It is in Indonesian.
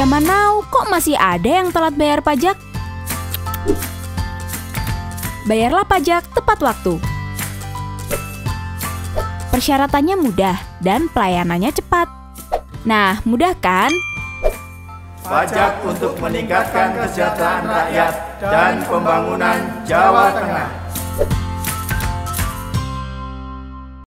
zaman now kok masih ada yang telat bayar pajak? Bayarlah pajak tepat waktu. Persyaratannya mudah dan pelayanannya cepat. Nah, mudah kan? Pajak untuk meningkatkan kesejahteraan rakyat dan pembangunan Jawa Tengah.